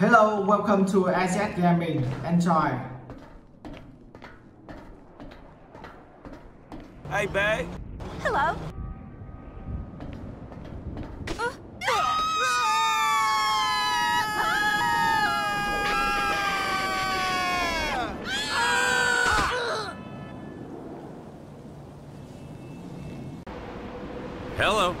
Hello, welcome to EZ Gaming. Enjoy. Hey, babe. Hello. Hello.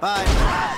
Bye.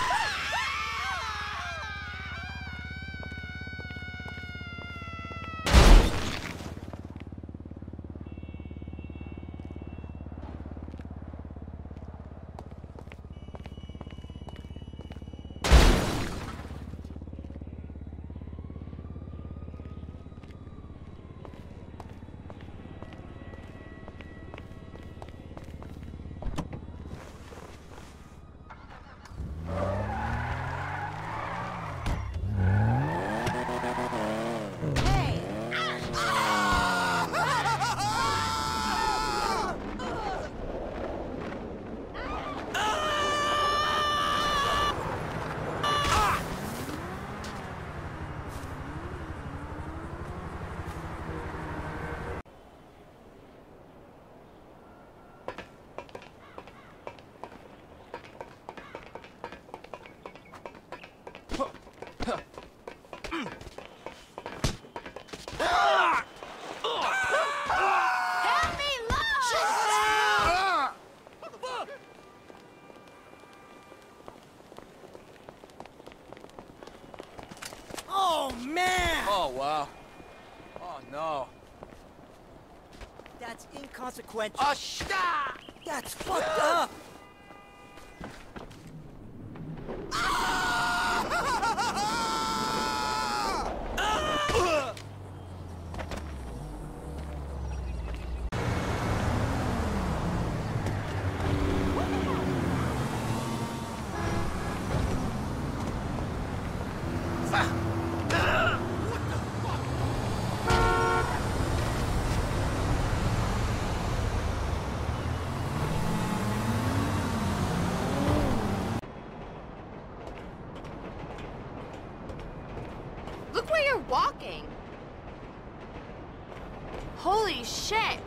No. That's inconsequential. Stop! That's fucked up! Walking. Holy shit.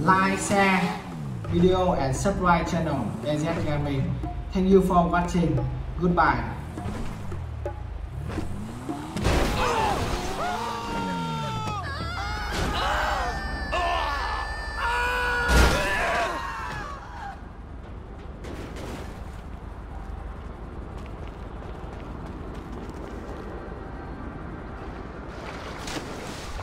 Like, share video and subscribe channel EZ Gaming. Thank you for watching. Goodbye.